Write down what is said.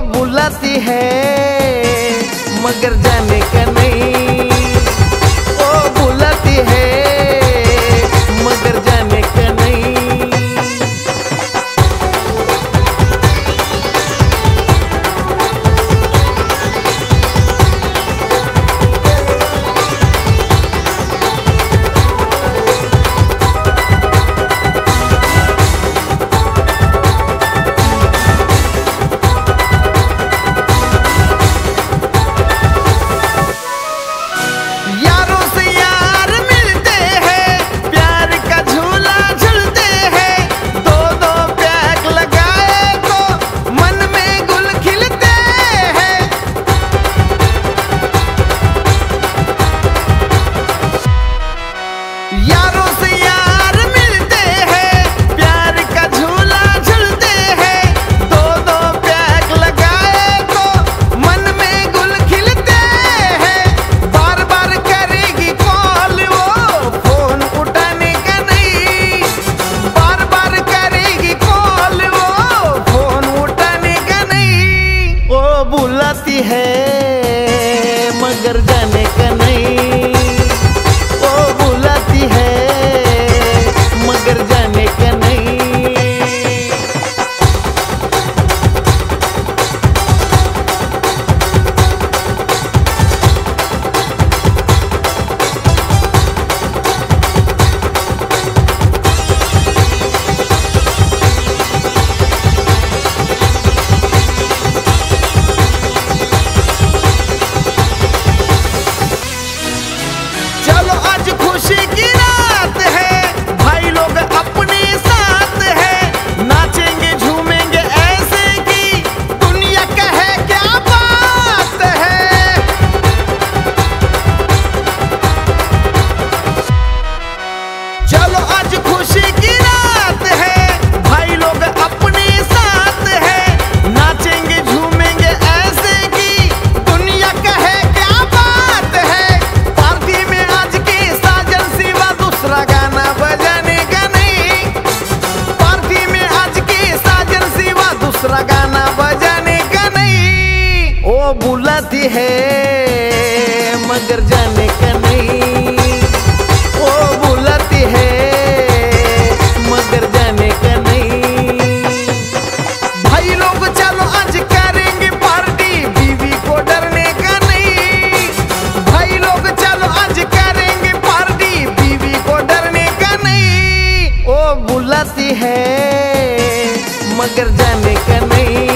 बुलाती है मगर जाने का नहीं। है गाना बजाने का नहीं। ओ बुलाती है, मगर जाने का नहीं। ओ बुलाती है, मगर जाने का नहीं। भाई लोग, चलो आज करेंगे पार्टी, बीवी को डरने का नहीं। भाई लोग, चलो आज करेंगे पार्टी, बीवी को डरने का नहीं। ओ बुलाती है गर्जन नहीं।